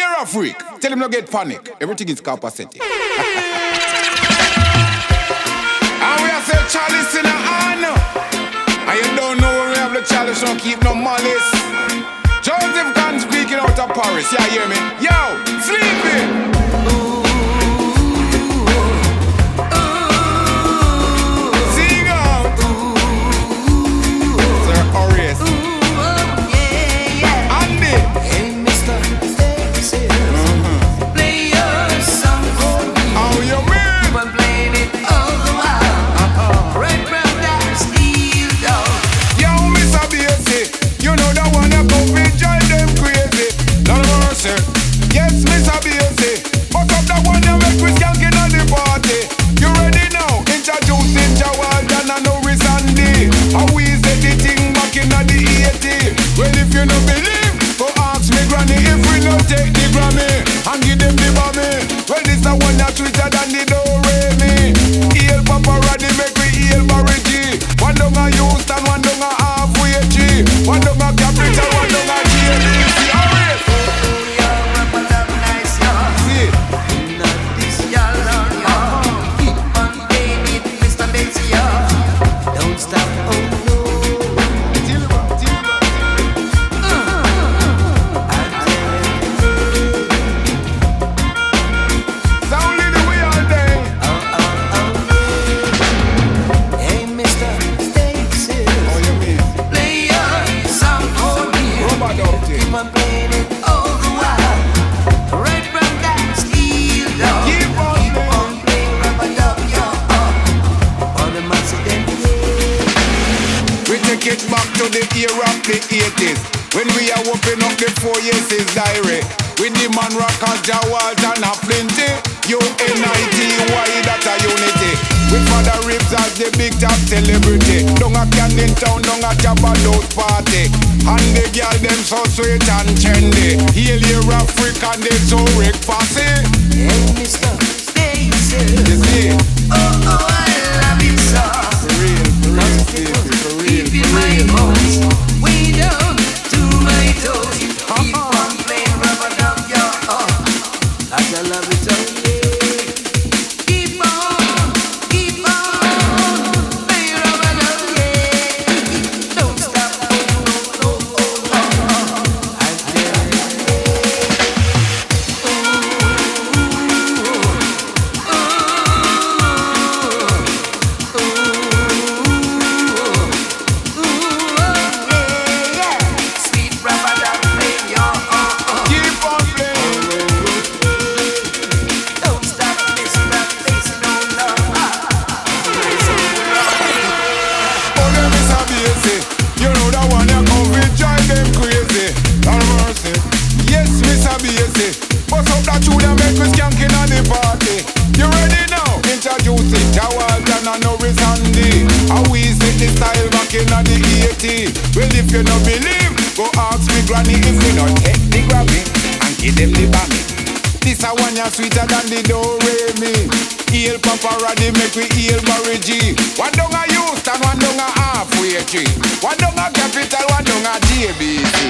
Air Afrique. Tell him not get panic. Everything is copacetic. and we have said chalice in a hand. And you don't know when we have the chalice, don't keep no malice. Joseph Cotton speaking out of Paris. Yeah, hear me? Yo, sleeping. You know that to the era of the 80s. When we are opening up the four years is diary. With the man rockers, Jawals and a plenty. U-N-I-T-Y, that a unity. With father rips as the big top celebrity. Don't a Canning Town, don't a Jabalout party. And the girl them so sweet and trendy. Hail your African, they so Rick fussy. Hey, Mr. Bassie. You see? Oh, oh, I love you so reality. Well, if you no believe, go ask me granny if we not take the grammy and give them the bammy. This a one ya sweeter than the do re mi. Heal paparazzi make we heal Barry G. One dung a Houston, one dung a halfway tree. One dung a capital, one dung a JBC.